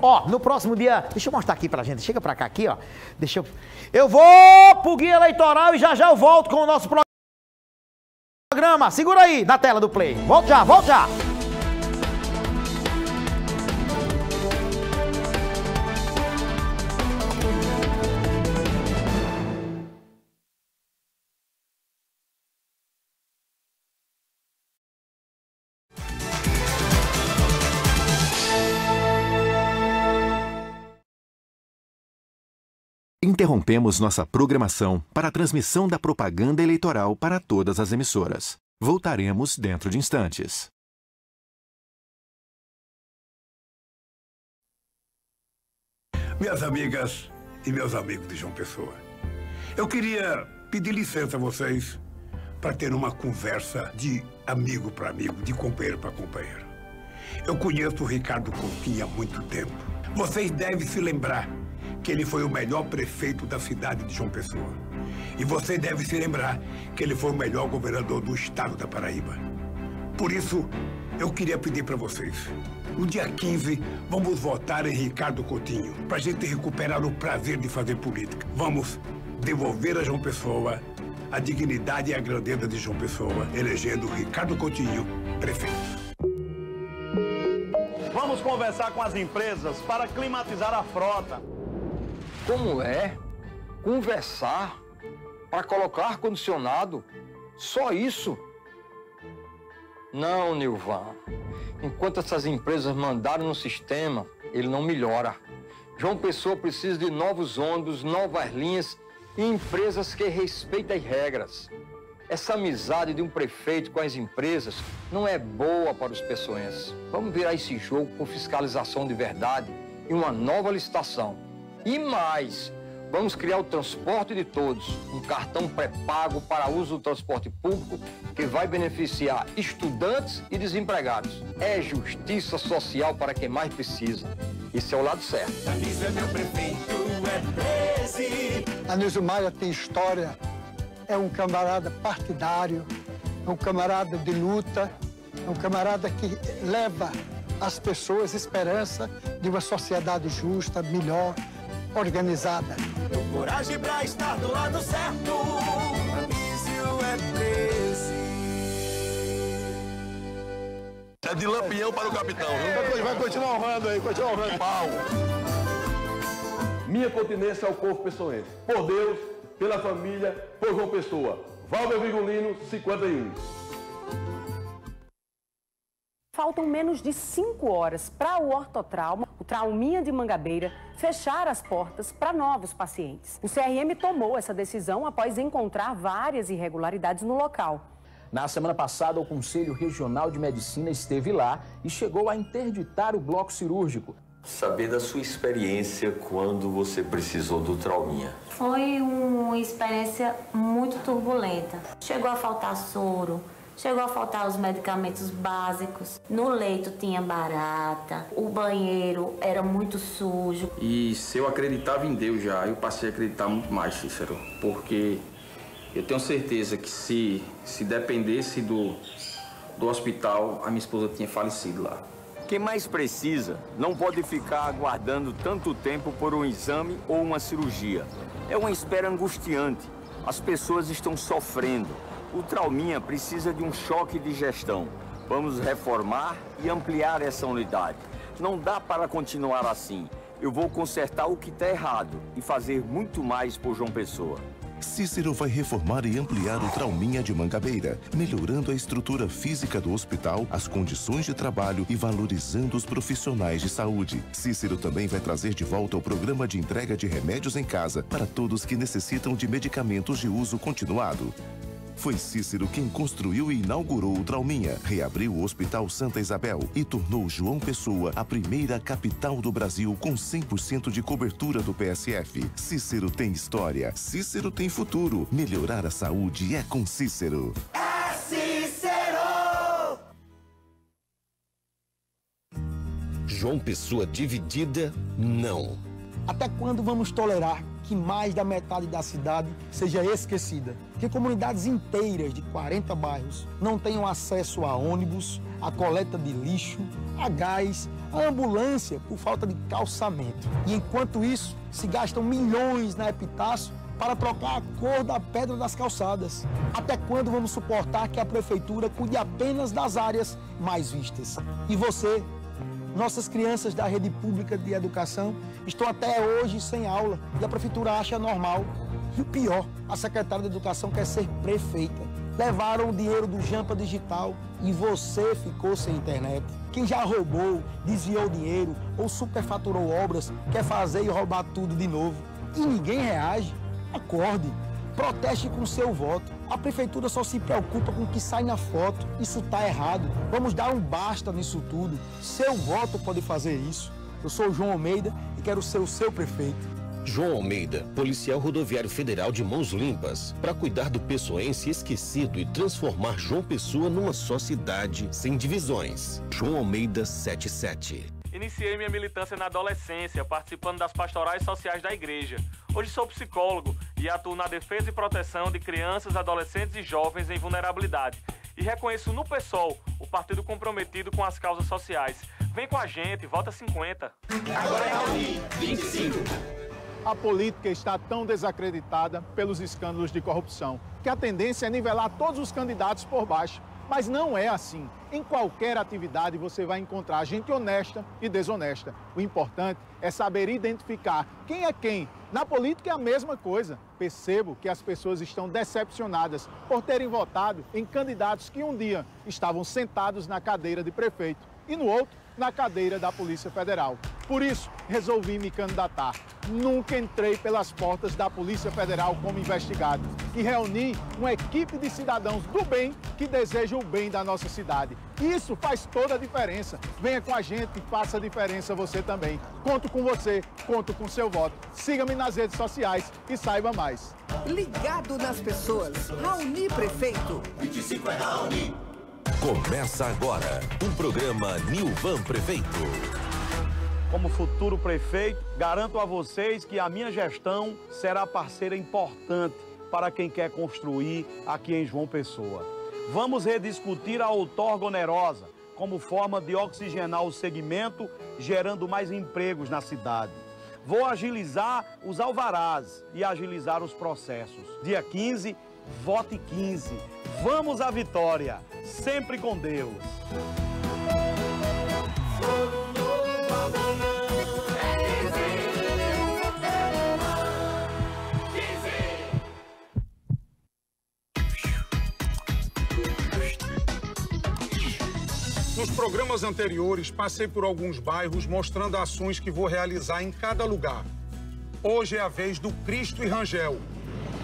Ó, no próximo dia, deixa eu mostrar aqui pra gente. Chega pra cá aqui, ó. Deixa eu. Eu vou pro guia eleitoral e já já eu volto com o nosso programa. Segura aí na tela do play. Volto já, volto já. Interrompemos nossa programação para a transmissão da propaganda eleitoral para todas as emissoras. Voltaremos dentro de instantes. Minhas amigas e meus amigos de João Pessoa, eu queria pedir licença a vocês para ter uma conversa de amigo para amigo, de companheiro para companheiro. Eu conheço o Ricardo Coutinho há muito tempo. Vocês devem se lembrar que ele foi o melhor prefeito da cidade de João Pessoa. E você deve se lembrar que ele foi o melhor governador do estado da Paraíba. Por isso, eu queria pedir para vocês. No dia 15, vamos votar em Ricardo Coutinho, para a gente recuperar o prazer de fazer política. Vamos devolver a João Pessoa a dignidade e a grandeza de João Pessoa, elegendo Ricardo Coutinho prefeito. Vamos conversar com as empresas para climatizar a frota. Como é conversar para colocar ar-condicionado? Só isso? Não, Nilvan. Enquanto essas empresas mandarem no sistema, ele não melhora. João Pessoa precisa de novos ônibus, novas linhas e empresas que respeitem as regras. Essa amizade de um prefeito com as empresas não é boa para os pessoenses. Vamos virar esse jogo com fiscalização de verdade e uma nova licitação. E mais, vamos criar o transporte de todos, um cartão pré-pago para uso do transporte público que vai beneficiar estudantes e desempregados. É justiça social para quem mais precisa. Esse é o lado certo. Anísio é meu prefeito, é presi. Anísio Maia tem história, é um camarada partidário, é um camarada de luta, é um camarada que leva às pessoas esperança de uma sociedade justa, melhor, organizada. Coragem pra estar do lado certo. Anísio é. É de lampião para o capitão. Vai, vai continuar honrando aí, continua honrando. Pau. Minha continência ao povo pessoense. Por Deus, pela família, por João Pessoa. Valber Vigolino, 51. Faltam menos de cinco horas para o ortotrauma, o trauminha de Mangabeira, fechar as portas para novos pacientes. O CRM tomou essa decisão após encontrar várias irregularidades no local. Na semana passada, o Conselho Regional de Medicina esteve lá e chegou a interditar o bloco cirúrgico. Saber da sua experiência quando você precisou do trauminha. Foi uma experiência muito turbulenta. Chegou a faltar soro, chegou a faltar os medicamentos básicos. No leito tinha barata, o banheiro era muito sujo. E se eu acreditava em Deus já, eu passei a acreditar muito mais, Cícero, porque eu tenho certeza que se, se dependesse do, do hospital, a minha esposa tinha falecido lá. Quem mais precisa não pode ficar aguardando tanto tempo por um exame ou uma cirurgia. É uma espera angustiante. As pessoas estão sofrendo. O trauminha precisa de um choque de gestão. Vamos reformar e ampliar essa unidade. Não dá para continuar assim. Eu vou consertar o que está errado e fazer muito mais por João Pessoa. Cícero vai reformar e ampliar o Trauminha de Mangabeira, melhorando a estrutura física do hospital, as condições de trabalho e valorizando os profissionais de saúde. Cícero também vai trazer de volta o programa de entrega de remédios em casa para todos que necessitam de medicamentos de uso continuado. Foi Cícero quem construiu e inaugurou o Trauminha, reabriu o Hospital Santa Isabel e tornou João Pessoa a primeira capital do Brasil com 100% de cobertura do PSF. Cícero tem história, Cícero tem futuro. Melhorar a saúde é com Cícero. É Cícero! João Pessoa dividida, não. Até quando vamos tolerar que mais da metade da cidade seja esquecida? Que comunidades inteiras de 40 bairros não tenham acesso a ônibus, a coleta de lixo, a gás, a ambulância por falta de calçamento. E enquanto isso, se gastam milhões na Epitácio para trocar a cor da pedra das calçadas. Até quando vamos suportar que a prefeitura cuide apenas das áreas mais vistas? E você, nossas crianças da rede pública de educação estão até hoje sem aula e a prefeitura acha normal. E o pior, a secretária de educação quer ser prefeita. Levaram o dinheiro do Jampa Digital e você ficou sem internet. Quem já roubou, desviou dinheiro ou superfaturou obras quer fazer e roubar tudo de novo. E ninguém reage. Acorde, proteste com seu voto. A prefeitura só se preocupa com o que sai na foto. Isso está errado. Vamos dar um basta nisso tudo. Seu voto pode fazer isso. Eu sou o João Almeida e quero ser o seu prefeito. João Almeida, policial rodoviário federal de mãos limpas, para cuidar do pessoense esquecido e transformar João Pessoa numa só cidade sem divisões. João Almeida 77. Iniciei minha militância na adolescência, participando das pastorais sociais da igreja. Hoje sou psicólogo e atuo na defesa e proteção de crianças, adolescentes e jovens em vulnerabilidade. E reconheço no PSOL o partido comprometido com as causas sociais. Vem com a gente, vota 50. Agora é Raoni, 25. A política está tão desacreditada pelos escândalos de corrupção que a tendência é nivelar todos os candidatos por baixo. Mas não é assim. Em qualquer atividade você vai encontrar gente honesta e desonesta. O importante é saber identificar quem é quem. Na política é a mesma coisa. Percebo que as pessoas estão decepcionadas por terem votado em candidatos que um dia estavam sentados na cadeira de prefeito e no outro na cadeira da Polícia Federal. Por isso, resolvi me candidatar. Nunca entrei pelas portas da Polícia Federal como investigado e reuni uma equipe de cidadãos do bem que desejam o bem da nossa cidade. Isso faz toda a diferença. Venha com a gente e faça a diferença você também. Conto com você, conto com seu voto. Siga-me nas redes sociais e saiba mais. Ligado nas pessoas. Raoni Prefeito. 25 é Raoni. Começa agora o programa Nilvan Prefeito. Como futuro prefeito, garanto a vocês que a minha gestão será parceira importante para quem quer construir aqui em João Pessoa. Vamos rediscutir a outorga onerosa como forma de oxigenar o segmento, gerando mais empregos na cidade. Vou agilizar os alvarás e agilizar os processos. Dia 15, vote 15. Vamos à vitória, sempre com Deus. Nos programas anteriores, passei por alguns bairros mostrando ações que vou realizar em cada lugar. Hoje é a vez do Cristo e Rangel.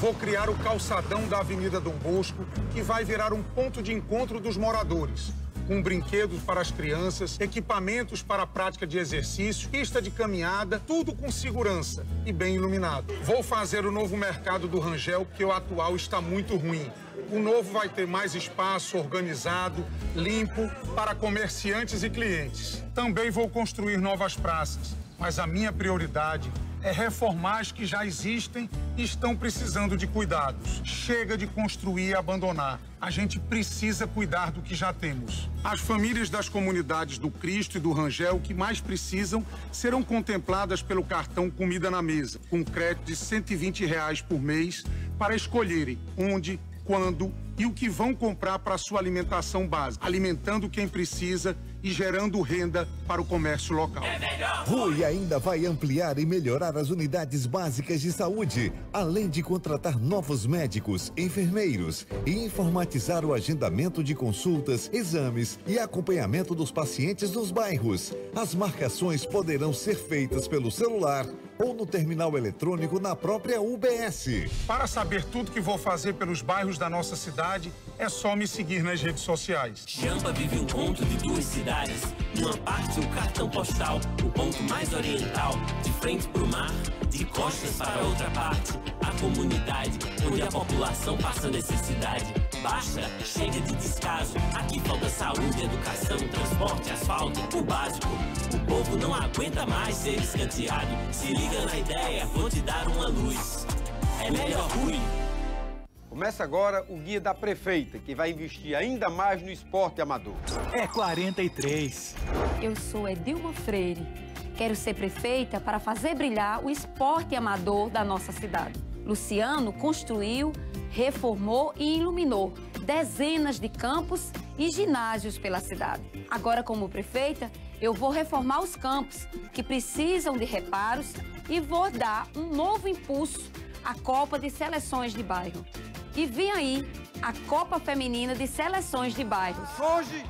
Vou criar o calçadão da Avenida Dom Bosco, que vai virar um ponto de encontro dos moradores, com brinquedos para as crianças, equipamentos para a prática de exercício, pista de caminhada, tudo com segurança e bem iluminado. Vou fazer o novo mercado do Rangel, porque o atual está muito ruim. O novo vai ter mais espaço organizado, limpo, para comerciantes e clientes. Também vou construir novas praças, mas a minha prioridade é reformar as que já existem e estão precisando de cuidados. Chega de construir e abandonar. A gente precisa cuidar do que já temos. As famílias das comunidades do Cristo e do Rangel que mais precisam serão contempladas pelo cartão Comida na Mesa, com crédito de 120 reais por mês para escolherem onde, quando e o que vão comprar para sua alimentação básica, alimentando quem precisa e gerando renda para o comércio local. Rui ainda vai ampliar e melhorar as unidades básicas de saúde, além de contratar novos médicos, enfermeiros e informatizar o agendamento de consultas, exames e acompanhamento dos pacientes nos bairros. As marcações poderão ser feitas pelo celular ou no terminal eletrônico na própria UBS. Para saber tudo que vou fazer pelos bairros da nossa cidade, é só me seguir nas redes sociais. Jampa vive um ponto de duas cidades. Numa parte, o cartão postal, o ponto mais oriental. De frente pro mar, de costas para outra parte. A comunidade, onde a população passa necessidade. Basta, chega de descaso. Aqui falta saúde, educação, transporte, asfalto, o básico. O povo não aguenta mais ser escanteado. Se liga na ideia, vou te dar uma luz. É melhor ruim. Começa agora o guia da prefeita, que vai investir ainda mais no esporte amador. É 43. Eu sou Edilma Freire. Quero ser prefeita para fazer brilhar o esporte amador da nossa cidade. Luciano construiu, reformou e iluminou dezenas de campos e ginásios pela cidade. Agora, como prefeita, eu vou reformar os campos que precisam de reparos e vou dar um novo impulso à Copa de Seleções de Bairro. E vem aí a Copa Feminina de Seleções de Bairros. Hoje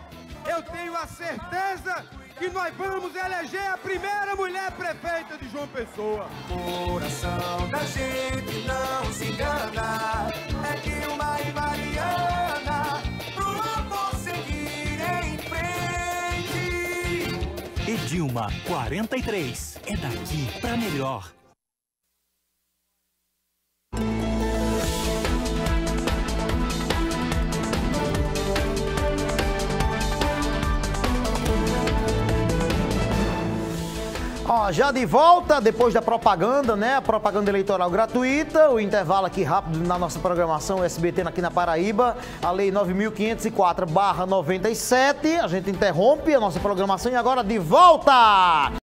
eu tenho a certeza que nós vamos eleger a primeira mulher prefeita de João Pessoa. Coração da gente não se engana, é que uma e Mariana pro amor seguir em frente. Edilma 43. É daqui pra melhor. Já de volta, depois da propaganda, né? A propaganda eleitoral gratuita, o intervalo aqui rápido na nossa programação SBT aqui na Paraíba, a lei 9504/97. A gente interrompe a nossa programação e agora de volta!